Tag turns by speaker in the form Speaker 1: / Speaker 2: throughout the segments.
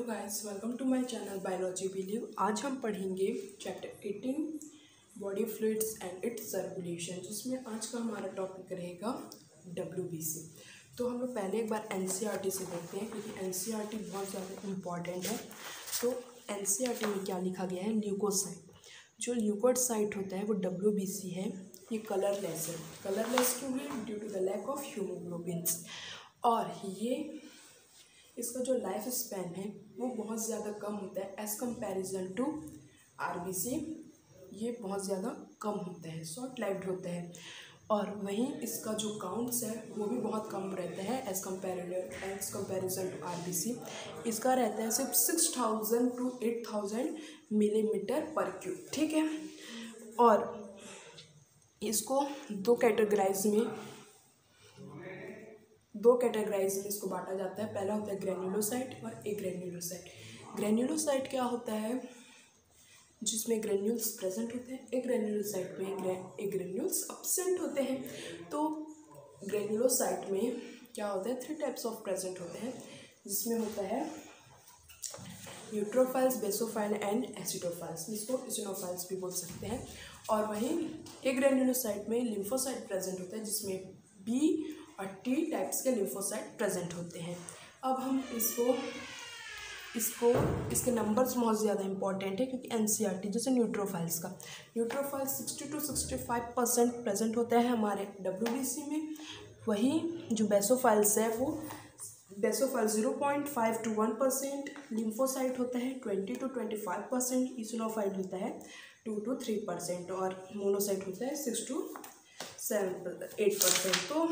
Speaker 1: Hello guys welcome to my channel biology believe आज हम पढ़ेंगे chapter 18 body fluids and its circulation जिसमें आज का हमारा टॉपिक रहेगा डब्ल्यू तो हम लोग पहले एक बार एन से देखते हैं, क्योंकि एन बहुत ज़्यादा इंपॉर्टेंट है। तो एन में क्या लिखा गया है? ल्यूकोसाइट जो ल्यूकोसाइट होता है, वो डब्ल्यू है। ये कलरलेस है। कलरलेस क्यों है? Due to the lack of haemoglobins और ये इसका जो लाइफ स्पैन है, वो बहुत ज़्यादा कम होता है एज़ कम्पेरिजन टू आरबीसी ये बहुत ज़्यादा कम होता है शॉर्ट लाइफ होता है। और वहीं इसका जो काउंट्स है, वो भी बहुत कम रहता है as compare as comparison to RBC इसका रहता है सिर्फ़ six thousand to eight thousand millimetre पर क्यूब ठीक है? और इसको दो कैटेगराइज में दो कैटेगराइज में इसको बांटा जाता है। पहला होता है ग्रेन्यूलोसाइट और ए ग्रेन्यूलोसाइट ग्रेन्यूलोसाइट क्या होता है? जिसमें ग्रेन्यूल्स प्रेजेंट होते हैं। एक ग्रेन्यूलोसाइट में ए ग्रेन्यूल्स अपसेंट होते हैं। तो ग्रेन्यूलोसाइट में क्या होता है? थ्री टाइप्स ऑफ़ प्रेजेंट होते हैं। जिसमें होता है न्यूट्रोफाइल्स बेसोफाइल एंड एसिडोफाइल्स जिसको इसिनोफाइल्स भी बोल सकते हैं। और वहीं एक ग्रेन्यूलोसाइट में लिम्फोसाइट प्रेजेंट होता है, जिसमें बी और टी टाइप्स के लिम्फोसाइट प्रेजेंट होते हैं। अब हम इसको इसको, इसके नंबर्स बहुत ज़्यादा इंपॉर्टेंट है क्योंकि एन e जैसे न्यूट्रोफाइल्स का। Neutrophils sixty to sixty five percent present होता है हमारे डब्ल्यू में। वही जो बेसोफाइल्स है वो basophil zero point five to one percent lymphocyte होता है twenty to twenty five percent eosinophil होता है टू टू थ्री परसेंट और मोनोसाइट होता है six to seven eight percent तो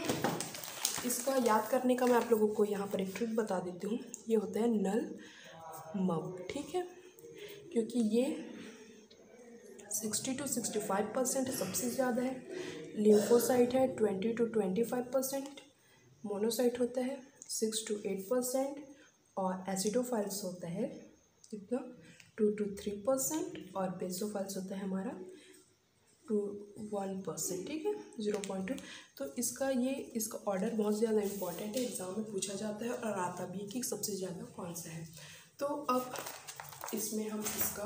Speaker 1: इसका याद करने का मैं आप लोगों को यहाँ पर एक ट्रिक बता देती हूँ। ये होता है नल मव ठीक है? क्योंकि ये sixty to sixty five percent सबसे ज़्यादा है। लिम्फोसाइट है twenty to twenty five percent monocyte होता है सिक्स टू एट परसेंट और एसिडोफाइल्स होता है कितना? टू टू थ्री परसेंट और बेसोफाइल्स होता है हमारा टू वन परसेंट, ठीक है? Zero point two. तो इसका ये, इसका ऑर्डर बहुत ज़्यादा इंपॉर्टेंट है। एग्ज़ाम में पूछा जाता है और आता भी है कि सबसे ज़्यादा कौन सा है। तो अब इसमें हम इसका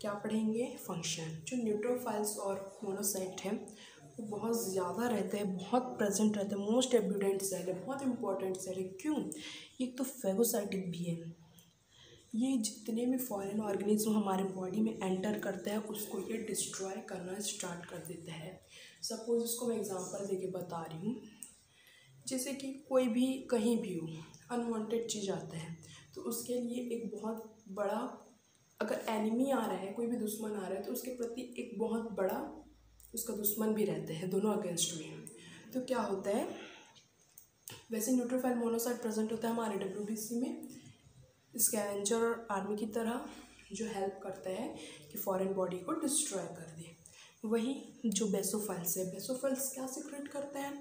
Speaker 1: क्या पढ़ेंगे? फ़ंक्शन जो न्यूट्रोफाइल्स और मोनोसाइट है, वो बहुत ज़्यादा रहते हैं, बहुत प्रेजेंट रहते हैं मोस्ट एविडेंट सेल है, बहुत इंपॉर्टेंट सेल है। क्यों? एक तो फेगोसाइटिक भी है। ये जितने भी फॉरेन ऑर्गेनिज्म हमारे बॉडी में एंटर करते हैं, उसको ये डिस्ट्रॉय करना स्टार्ट कर देता है। सपोज़ इसको मैं एग्जांपल देके बता रही हूँ। जैसे कि कोई भी कहीं भी हो अनवांटेड चीज़ आता है तो उसके लिए एक बहुत बड़ा, अगर एनिमी आ रहा है, कोई भी दुश्मन आ रहा है तो उसके प्रति एक बहुत बड़ा, उसका दुश्मन भी रहता है, दोनों अगेंस्ट में तो क्या होता है? वैसे न्यूट्रोफाइल मोनोसाइड प्रेजेंट होता है हमारे डब्ल्यू में स्कैवेंजर और आर्मी की तरह जो हेल्प करता है कि फॉरेन बॉडी को डिस्ट्रॉय कर दे। वही जो बेसोफल्स है बेसोफल्स क्या सिक्रेट करता है?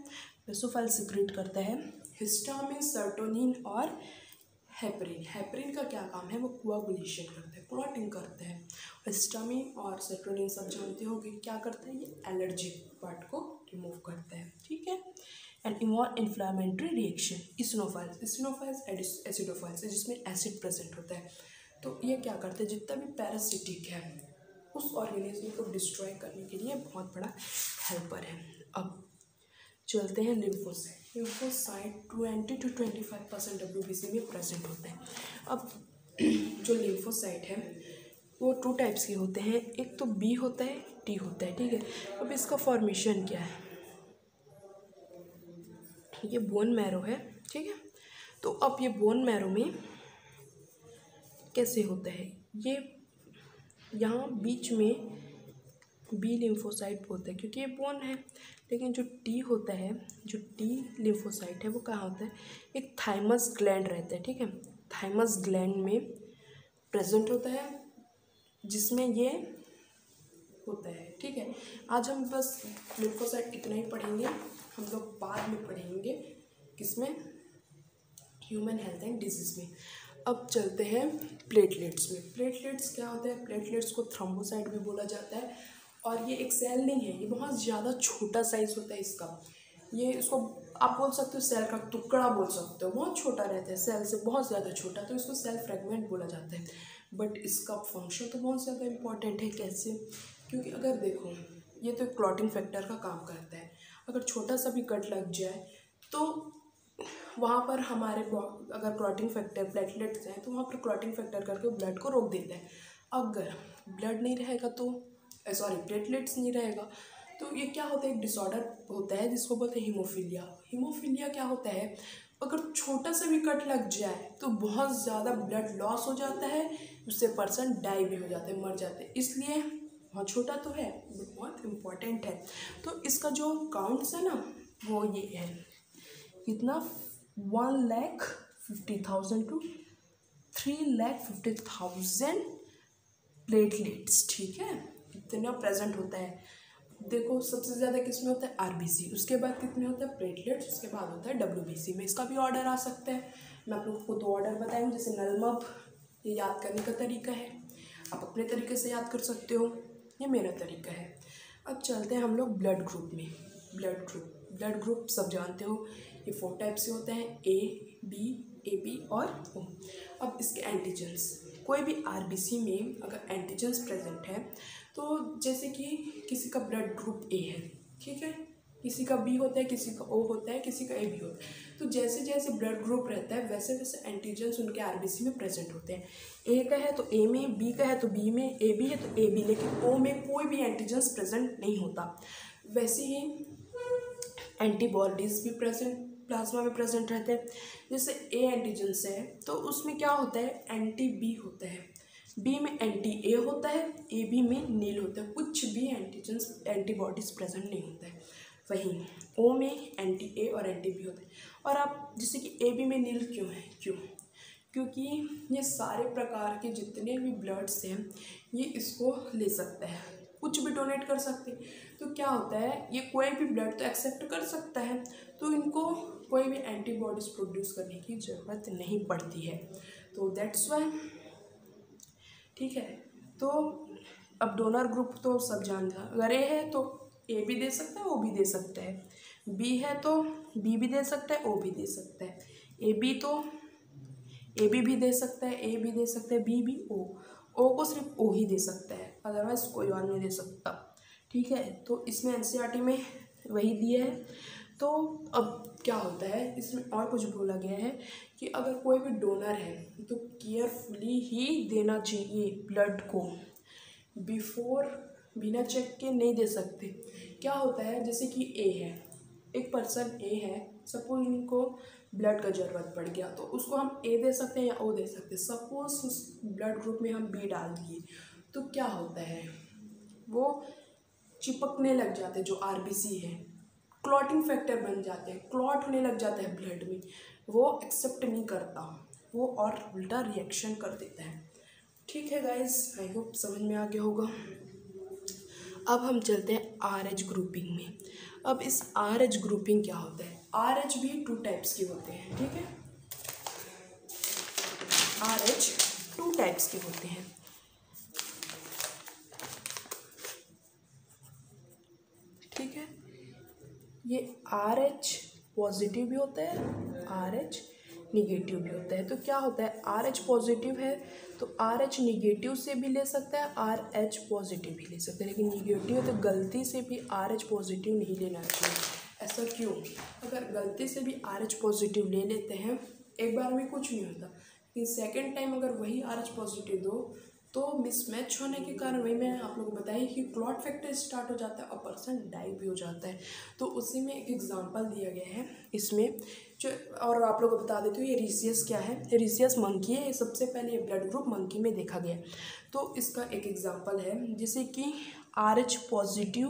Speaker 1: बेसोफाइल सिक्रेट करता है हिस्टामिन सर्टोनिन और हेपरिन हेपरिन का क्या काम है? वो कोआगुलेशन करता है क्लॉटिंग करता है। हिस्टामिन और सर्टोनिन सब जानते हो क्या करता है? ये एलर्जी पार्ट को रिमूव करता है, ठीक है? And inflammatory reaction eosinophils eosinophils acidophils जिसमें एसिड प्रेजेंट होता है। तो ये क्या करते हैं? जितना भी पैरासिटिक है, उस ऑर्गेनिज्म को डिस्ट्रॉय करने के लिए बहुत बड़ा हेल्पर है। अब चलते हैं lymphocyte lymphocyte twenty to twenty five percent W B C में प्रेजेंट होते हैं। अब जो लिम्फोसाइट है, वो टू टाइप्स के होते हैं। एक तो बी होता है टी होता है, ठीक है? अब इसका फॉर्मेशन क्या है? ये बोन मैरो है, ठीक है? तो अब ये बोन मैरो में कैसे होता है? ये यहाँ बीच में बी लिम्फोसाइट होता है, क्योंकि ये बोन है। लेकिन जो टी होता है, जो टी लिम्फोसाइट है, वो कहाँ होता है? एक थाइमस ग्लैंड रहता है, ठीक है? थाइमस ग्लैंड में प्रेजेंट होता है, जिसमें ये होता है, ठीक है? आज हम बस लिम्फोसाइट इतना ही पढ़ेंगे। हम लोग बाद में पढ़ेंगे किसमें? ह्यूमन हेल्थ एंड डिज़ीज़ में। अब चलते हैं प्लेटलेट्स में। प्लेटलेट्स क्या होता है? प्लेटलेट्स को थ्रोम्बोसाइट भी बोला जाता है। और ये एक सेल नहीं है, ये बहुत ज़्यादा छोटा साइज़ होता है इसका। ये इसको आप बोल सकते हो सेल का टुकड़ा बोल सकते हो। बहुत छोटा रहता है सेल से बहुत ज़्यादा छोटा तो इसको सेल फ्रेगमेंट बोला जाता है। बट इसका फ़ंक्शन तो बहुत ज़्यादा इंपॉर्टेंट है, कैसे? क्योंकि अगर देखो, ये तो क्लॉटिंग फैक्टर का काम करता है। अगर छोटा सा भी कट लग जाए तो वहाँ पर हमारे अगर क्लॉटिंग फैक्टर प्लेटलेट्स हैं तो वहाँ पर क्लॉटिंग फैक्टर करके ब्लड को रोक देता है। अगर ब्लड नहीं रहेगा तो सॉरी प्लेटलेट्स नहीं रहेगा तो ये क्या होता है? एक डिसऑर्डर होता है जिसको बोलते हैं हीमोफीलिया हीमोफीलिया क्या होता है? अगर छोटा सा भी कट लग जाए तो बहुत ज़्यादा ब्लड लॉस हो जाता है, उससे पर्सन डाई भी हो जाते हैं, मर जाते हैं। इसलिए बहुत छोटा तो है बट बहुत इंपॉर्टेंट है। तो इसका जो काउंट्स है ना, वो ये है। कितना one lakh fifty thousand to three lakh fifty thousand platelets ठीक है? इतना प्रेजेंट होता है। देखो, सबसे ज़्यादा किसमें होता है? आरबीसी उसके बाद कितने होते हैं? प्लेटलेट्स उसके बाद होता है डब्ल्यूबीसी में इसका भी ऑर्डर आ सकता है। मैं आप लोगों को दो ऑर्डर बताऊँगी जैसे नलमब ये याद करने का तरीका है। आप अपने तरीके से याद कर सकते हो। ये मेरा तरीका है। अब चलते हैं हम लोग ब्लड ग्रुप में। ब्लड ग्रुप ब्लड ग्रुप सब जानते हो, ये फोर टाइप से होते हैं ए बी ए बी और ओ अब इसके एंटीजेंस कोई भी आर बी सी में अगर एंटीजन्स प्रेजेंट है तो जैसे कि किसी का ब्लड ग्रुप ए है, ठीक है? किसी का बी होता है, किसी का ओ होता है, किसी का ए बी होता है। तो जैसे जैसे ब्लड ग्रुप रहता है, वैसे वैसे एंटीजन्स उनके आरबीसी में प्रेजेंट होते हैं। ए का है तो ए में बी का है तो बी में ए बी है तो ए बी लेकिन ओ में कोई भी एंटीजन्स प्रेजेंट नहीं होता। वैसे ही एंटीबॉडीज़ भी प्रेजेंट प्लाज्मा में प्रेजेंट रहते हैं। जैसे ए एंटीजन्स है तो उसमें क्या होता है? एंटी बी होता है। बी में एंटी ए होता है ए बी में नील होता है। कुछ भी एंटीजन्स एंटीबॉडीज प्रेजेंट नहीं होता है। वहीं ओ में एंटी ए और एंटी बी होते हैं। और आप, जैसे कि ए बी में नील क्यों है? क्यों? क्योंकि ये सारे प्रकार के जितने भी ब्लड्स हैं, ये इसको ले सकता है। कुछ भी डोनेट कर सकते हैं। तो क्या होता है, ये कोई भी ब्लड तो एक्सेप्ट कर सकता है। तो इनको कोई भी एंटीबॉडीज़ प्रोड्यूस करने की ज़रूरत नहीं पड़ती है। तो दैट्स वाई ठीक है। तो अब डोनर ग्रुप तो सब जान अगर ए है तो ए भी दे सकता है ओ भी दे सकता है। बी है तो बी भी दे सकता है ओ भी दे सकता है। ए बी तो ए बी भी दे सकता है ए भी दे सकता है बी भी ओ ओ को सिर्फ़ ओ ही दे सकता है अदरवाइज़ कोई और नहीं दे सकता। ठीक है तो इसमें एन में वही दिया है। तो अब क्या होता है, इसमें और कुछ बोला गया है कि अगर कोई भी डोनर है तो केयरफुली ही देना चाहिए ब्लड को। बिफोर बिना चेक के नहीं दे सकते। क्या होता है, जैसे कि ए है, एक पर्सन ए है सपोज़ इनको ब्लड का ज़रूरत पड़ गया तो उसको हम ए दे सकते हैं या ओ दे सकते हैं। सपोज़ उस ब्लड ग्रुप में हम बी डाल दिए तो क्या होता है? वो चिपकने लग जाते जो आरबीसी है। क्लॉटिंग फैक्टर बन जाते हैं क्लॉट होने लग जाता है ब्लड में। वो एक्सेप्ट नहीं करता, वो और उल्टा रिएक्शन कर देता है। ठीक है गाइज़ आई होप समझ में आ गया होगा। अब हम चलते हैं आर एच ग्रुपिंग में। अब इस आर एच ग्रुपिंग क्या होता है? आर एच भी टू टाइप्स के होते हैं, ठीक है? आर एच टू टाइप्स के होते हैं। ठीक है? ये आर एच पॉजिटिव भी होता है आर एच निगेटिव भी होता है। तो क्या होता है? आर एच पॉजिटिव है तो आर एच निगेटिव से भी ले सकते हैं आर एच पॉजिटिव भी ले सकते हैं। लेकिन निगेटिव है तो गलती से भी आर एच पॉजिटिव नहीं लेना चाहिए। ऐसा क्यों? अगर गलती से भी आर एच पॉजिटिव ले लेते हैं, एक बार में कुछ नहीं होता। लेकिन सेकेंड टाइम अगर वही आर एच पॉजिटिव दो तो मिसमैच होने के कारण वही मैंने आप लोगों को बताया कि क्लॉट फैक्टर स्टार्ट हो जाता है और पर्सन डाई भी हो जाता है। तो उसी में एक एग्जांपल दिया गया है। इसमें जो, और आप लोगों को बता देते हो, ये रिसियस क्या है? रिसियस मंकी है। ये सबसे पहले ये ब्लड ग्रुप मंकी में देखा गया तो इसका एक एग्ज़ाम्पल है, जैसे कि आर एच पॉजिटिव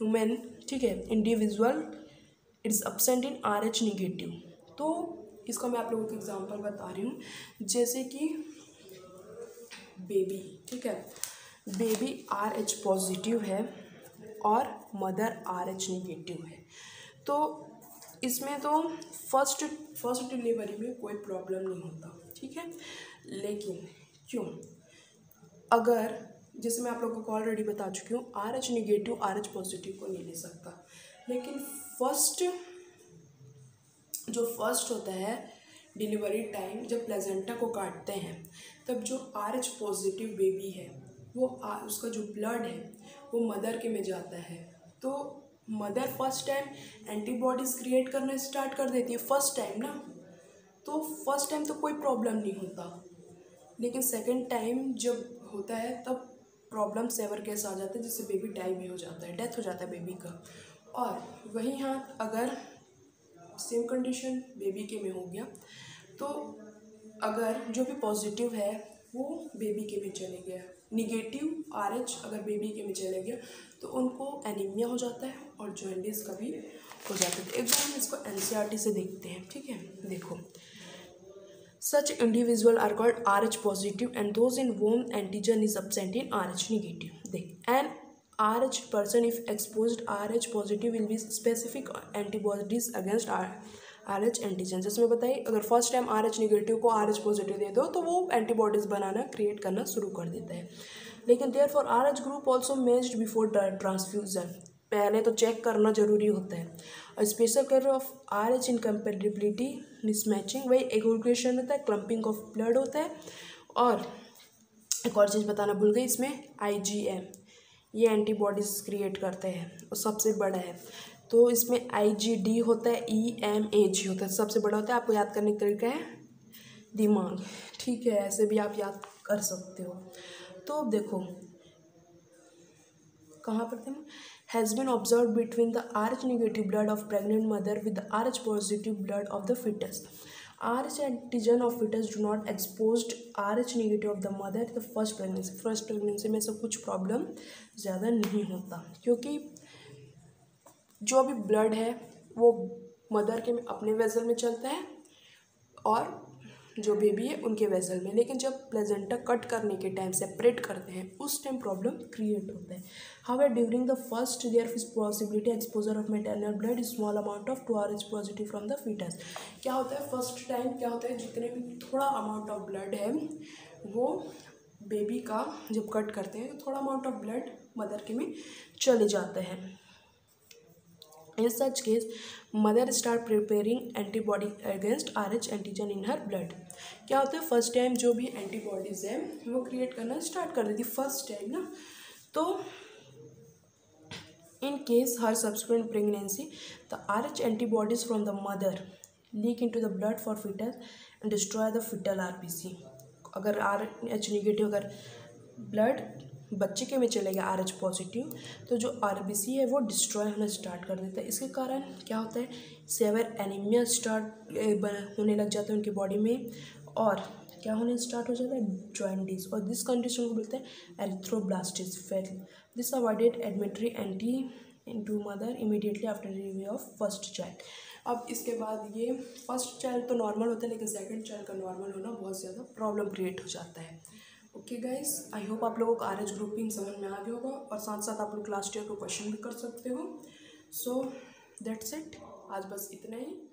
Speaker 1: ह्यूमन ठीक है individual it's absent in R H negative तो इसका मैं आप लोगों को एग्ज़ाम्पल बता रही हूँ। जैसे कि बेबी, ठीक है? बेबी आर एच पॉजिटिव है और मदर आर एच निगेटिव है। तो इसमें तो फ़र्स्ट फ़र्स्ट डिलीवरी में कोई प्रॉब्लम नहीं होता, ठीक है? लेकिन क्यों? अगर, जैसे मैं आप लोगों को ऑलरेडी बता चुकी हूँ R H negative R H positive को नहीं ले सकता। लेकिन फ़र्स्ट जो फ़र्स्ट होता है डिलीवरी टाइम जब प्लेजेंटा को काटते हैं तब जो आर एच पॉजिटिव बेबी है वो आ, उसका जो ब्लड है वो मदर के में जाता है। तो mother first time antibodies create करना स्टार्ट कर देती है फ़र्स्ट टाइम ना? तो फ़र्स्ट टाइम तो कोई प्रॉब्लम नहीं होता। लेकिन सेकेंड टाइम जब होता है तब प्रॉब्लम सेवर केस आ जाता है जिससे बेबी डाई भी हो जाता है डेथ हो जाता है बेबी का। और वहीं हाथ अगर सेम कंडीशन बेबी के में हो गया तो अगर जो भी पॉजिटिव है, वो बेबी के में चले गया निगेटिव आर एच अगर बेबी के में चले गया तो उनको एनीमिया हो जाता है और जॉइंडिस का भी हो जाता है। एक बार हम इसको एन से देखते हैं, ठीक है? देखो। Such individual are called R H positive and those in whom antigen is absent in R H negative देख and R H person if expose R H positive will be specific antibodies against R H antigen जैसे मैं बताइए अगर first time R H negative को R H positive दे दो तो वो एंटीबॉडीज बनाना क्रिएट करना शुरू कर देता है। लेकिन therefore R H group also measured before transfusion पहले तो चेक करना ज़रूरी होता है। Special care of R H incompatibility mismatching वही एगोगेशन होता है क्लम्पिंग ऑफ़ ब्लड होता है। और एक और चीज़ बताना भूल गई, इसमें आई जी एम ये एंटीबॉडीज़ क्रिएट करते हैं और सबसे बड़ा है। तो इसमें आई जी डी होता है ई एम ए जी होता है, सबसे बड़ा होता है, आपको याद करने का तरीका है? दिमाग। ठीक है, ऐसे भी आप याद कर सकते हो। तो अब देखो, कहाँ पर थे? Has been observe between the R H negative blood of pregnant mother with the R H positive blood of the fetus RH antigen of fetus do not exposed RH negative of the mother the first pregnancy first pregnancy में से कुछ problem ज़्यादा नहीं होता, क्योंकि जो भी blood है, वो मदर के अपने वेजल में चलता है और जो बेबी है, उनके वेजल में। लेकिन जब प्लेजेंटा कट करने के टाइम सेपरेट करते हैं, उस टाइम प्रॉब्लम क्रिएट होता है। How during the first there is possibility exposure of maternal blood small amount of to R is positive from the fetus क्या होता है? फ़र्स्ट टाइम क्या होता है? जितने भी थोड़ा अमाउंट ऑफ़ ब्लड है, वो बेबी का जब कट करते हैं तो थोड़ा अमाउंट ऑफ़ ब्लड मदर के में चले जाते हैं। In such case, mother start preparing antibody against RH antigen in her blood. क्या होता है फ़र्स्ट टाइम जो भी एंटीबॉडीज़ है वो क्रिएट करना स्टार्ट कर देती फ़र्स्ट टाइम ना तो in case her subsequent pregnancy the rh antibodies from the mother leak into the blood for fetus and destroy the fetal rbc अगर आर एच निगेटिव अगर ब्लड बच्चे के में चलेगा आर एच पॉजिटिव तो जो आर बी सी है वो डिस्ट्रॉय होना स्टार्ट कर देता है। इसके कारण क्या होता है? सेवर एनीमिया स्टार्ट होने लग जाता है उनकी बॉडी में और क्या होने स्टार्ट हो जाता है? जॉइंटिस और दिस कंडीशन को बोलते हैं erythroblastosis fail this avoided administering anti to mother immediately after delivery of first child अब इसके बाद ये फ़र्स्ट चाइल्ड तो नॉर्मल होता है, लेकिन सेकंड चाइल्ड का नॉर्मल होना बहुत ज़्यादा प्रॉब्लम क्रिएट हो जाता है। ओके गाइस आई होप आप लोगों को आर एच ग्रुपिंग समझ में आ गया होगा और साथ साथ आप लोग लास्ट ईयर को क्वेश्चन भी कर सकते हो। सो दैट्स इट आज बस इतना ही।